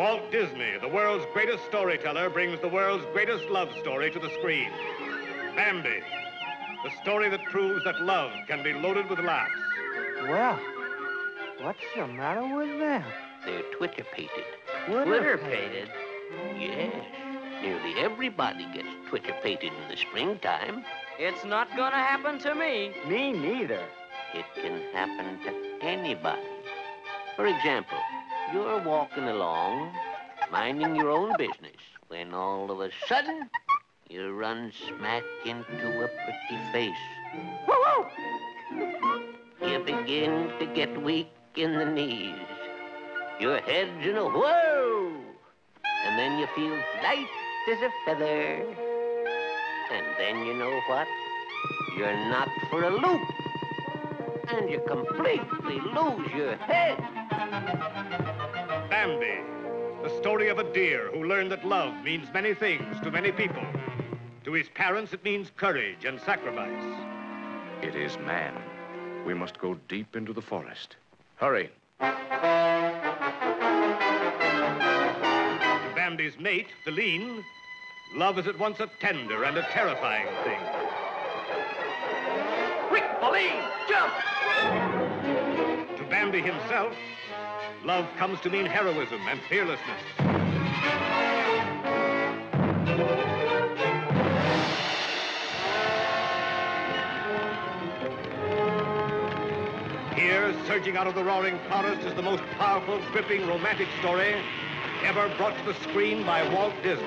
Walt Disney, the world's greatest storyteller, brings the world's greatest love story to the screen. Bambi, the story that proves that love can be loaded with laughs. Well, what's the matter with them? They're Twitter-pated. Twitter-pated? Yes. Nearly everybody gets Twitter-pated in the springtime. It's not gonna happen to me. Me neither. It can happen to anybody. For example, you're walking along, minding your own business, when all of a sudden, you run smack into a pretty face. You begin to get weak in the knees. Your head's in a whirl. And then you feel light as a feather. And then you know what? You're knocked for a loop. And you completely lose your head. Bambi, the story of a deer who learned that love means many things to many people. To his parents, it means courage and sacrifice. It is man. We must go deep into the forest. Hurry. To Bambi's mate, Faline, love is at once a tender and a terrifying thing. Faline, jump! To Bambi himself, love comes to mean heroism and fearlessness. Here, surging out of the roaring forest, is the most powerful, gripping, romantic story ever brought to the screen by Walt Disney.